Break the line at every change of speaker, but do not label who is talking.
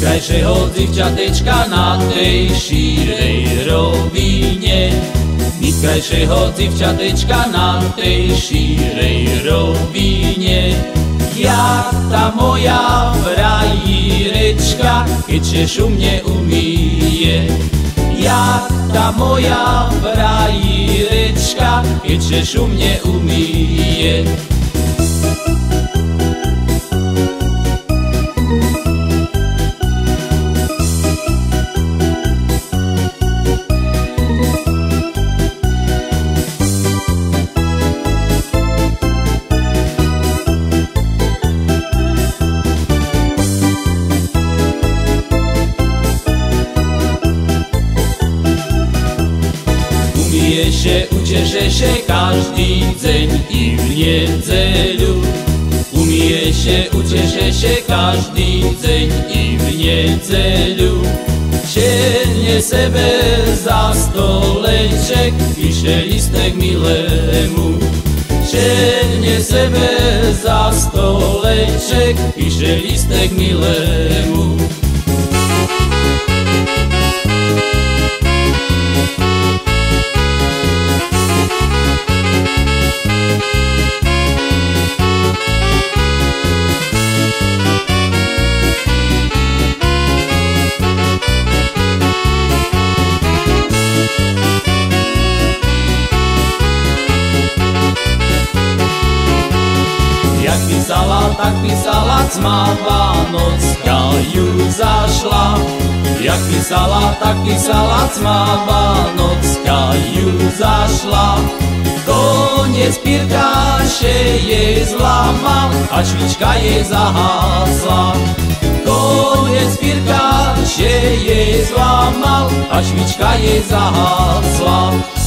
krajšieho dzivčatečka na tej šírej rovine. Nic krajšieho dzivčatečka na tej šírej rovine. Jak ta moja vrajírečka, keď še šumne umíje. Jak ta moja vrajírečka, keď še šumne umíje. Umieše, učešeše každý deň i v nedzeľu. Umieše, učešeše každý deň i v nedzeľu. Šerne sebe za stoleček, píše listek milému. Šerne sebe za stoleček, píše listek milému. Písala, tak písala, cmavá nocka ju zašla. Jak písala, tak písala, cmavá nocka ju zašla. Koniec pirkáše jej zlamal a švička jej zahásla. Koniec pirkáše jej zlamal a švička jej zahásla.